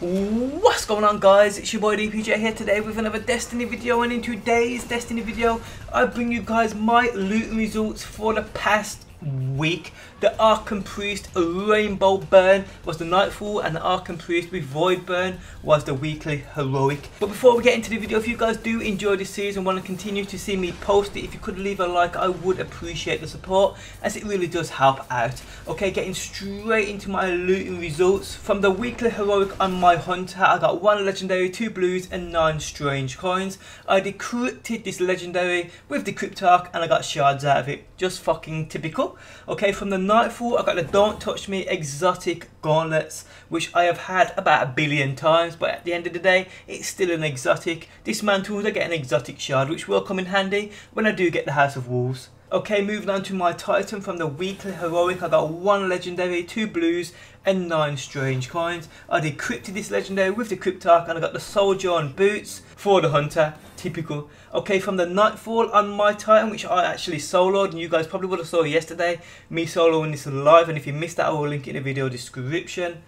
What's going on guys, it's your boy DPJ here today with another Destiny video. And in today's Destiny video I bring you guys my loot results for the past week. The Archon Priest Rainbow Burn was the Nightfall and the Archon Priest with Void Burn was the weekly heroic. But before we get into the video, if you guys do enjoy this series and want to continue to see me post it, if you could leave a like, I would appreciate the support as it really does help out. Okay, getting straight into my looting results. From the weekly heroic on my hunter, I got one legendary, two blues and nine strange coins. I decrypted this legendary with the Cryptarch and I got shards out of it. Just fucking typical. Okay, from the Nightfall, I got the Don't Touch Me exotic gauntlets, which I have had about a billion times, but at the end of the day, it's still an exotic. Dismantled, I get an exotic shard, which will come in handy when I do get the House of Wolves. Okay, moving on to my Titan from the weekly heroic. I got one legendary, two blues, and nine strange coins. I decrypted this legendary with the Cryptarch, and I got the soldier on boots for the hunter. Typical. Okay, from the Nightfall on my Titan, which I actually soloed, and you guys probably would have saw yesterday, me soloing this live, and if you missed that, I will link it in the video description.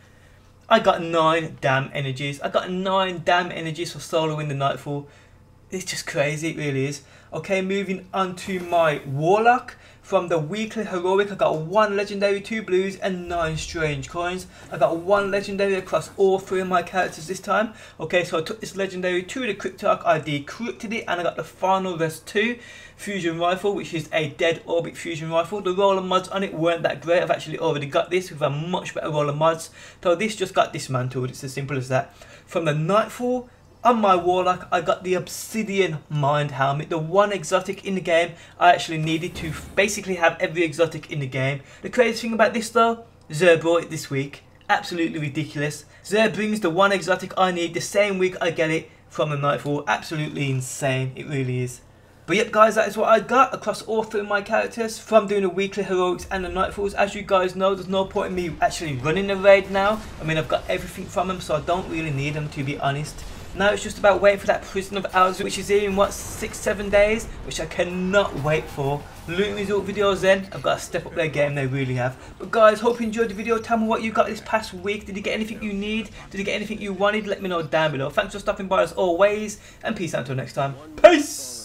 I got nine damn energies. I got nine damn energies for soloing the Nightfall. It's just crazy, it really is. Okay, moving on to my Warlock. From the weekly heroic, I got one legendary, two blues, and nine strange coins. I got one legendary across all three of my characters this time. Okay, so I took this legendary to the Cryptarch, I decrypted it, and I got the final rest two fusion rifle, which is a dead orbit fusion rifle. The roller mods on it weren't that great. I've actually already got this with a much better roller mods. So this just got dismantled. It's as simple as that. From the Nightfall, on my Warlock, I got the Obsidian Mind Helmet, the one exotic in the game I actually needed to basically have every exotic in the game. The crazy thing about this though, Xur brought it this week. Absolutely ridiculous. Xur brings the one exotic I need the same week I get it from the Nightfall. Absolutely insane, it really is. But yep guys, that is what I got across all three of my characters from doing the weekly heroics and the nightfalls. As you guys know, there's no point in me actually running the raid now. I mean, I've got everything from them, so I don't really need them to be honest. Now it's just about waiting for that Prison of Elders, which is here in what, six, seven days, which I cannot wait for. Looting result videos then, I've got to step up their game, they really have. But guys, hope you enjoyed the video. Tell me what you got this past week. Did you get anything you need? Did you get anything you wanted? Let me know down below. Thanks for stopping by as always, and peace out until next time. Peace!